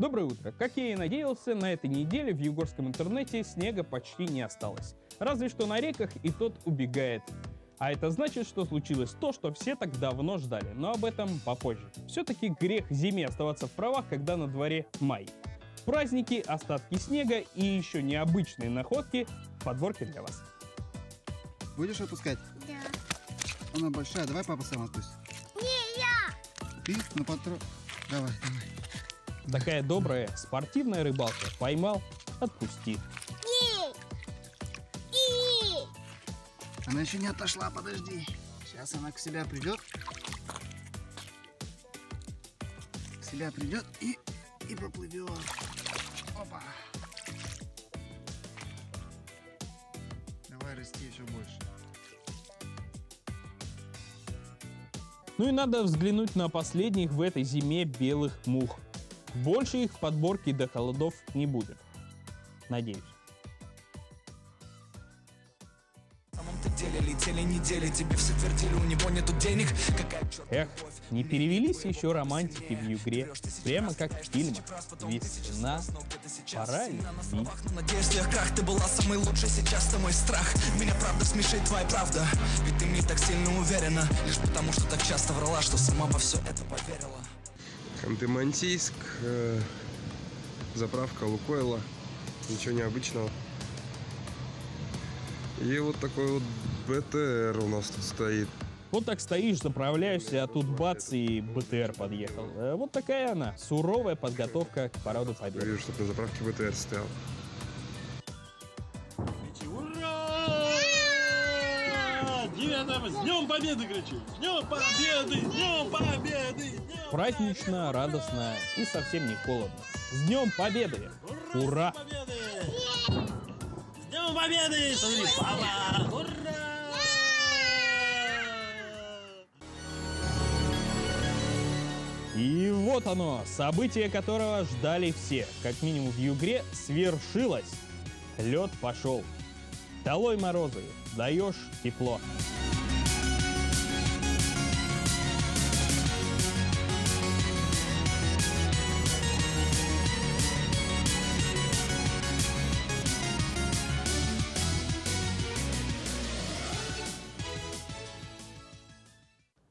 Доброе утро. Как я и надеялся, на этой неделе в югорском интернете снега почти не осталось. Разве что на реках и тот убегает. А это значит, что случилось то, что все так давно ждали, но об этом попозже. Все-таки грех зиме оставаться в правах, когда на дворе май. Праздники, остатки снега и еще необычные находки в подборке для вас. Будешь отпускать? Да. Она большая, давай папа сам отпустит. Не я. Ты на патрон. Давай, давай. Такая добрая спортивная рыбалка. Поймал, отпусти. Она еще не отошла, подожди. Сейчас она к себя придет. К себя придет и, и поплывет. Опа. Давай расти еще больше. Ну и надо взглянуть на последних в этой зиме белых мух. Больше их в подборке до холодов не будет. Надеюсь. На летели недели, тебе все твердили, у него нету денег. Какая Эх, не перевелись еще романтики в Югре, прямо как в фильмах. Весна, пора надеюсь, в твоих крах ты была самой лучшей, сейчас мой страх. Меня правда смешит твоя правда, ведь ты мне так сильно уверена. Лишь потому, что так часто врала, что сама во все это поверила. Ханты-Мансийск, э, заправка Лукойла, ничего необычного. И вот такой вот БТР у нас тут стоит. Вот так стоишь, заправляешься, а тут бац и БТР подъехал. Э, Вот такая она, суровая подготовка к параду победы. Говорю, чтобы на заправке БТР стоял. Ура! Девятого! С Днем Победы кричу! С Днем Победы! С Днем Победы! Днем Празднично, радостно и совсем не холодно. С Днем Победы! Ура! Победы! С Днем Победы! Смотри, папа! Ура! И вот оно, событие которого ждали все, как минимум в Югре, свершилось. Лед пошел. Долой морозы, даешь тепло.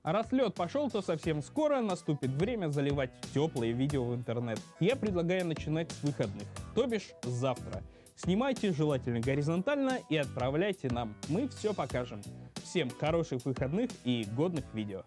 А раз лед пошел, то совсем скоро наступит время заливать теплые видео в интернет. Я предлагаю начинать с выходных, то бишь завтра. Снимайте желательно горизонтально и отправляйте нам. Мы все покажем. Всем хороших выходных и годных видео.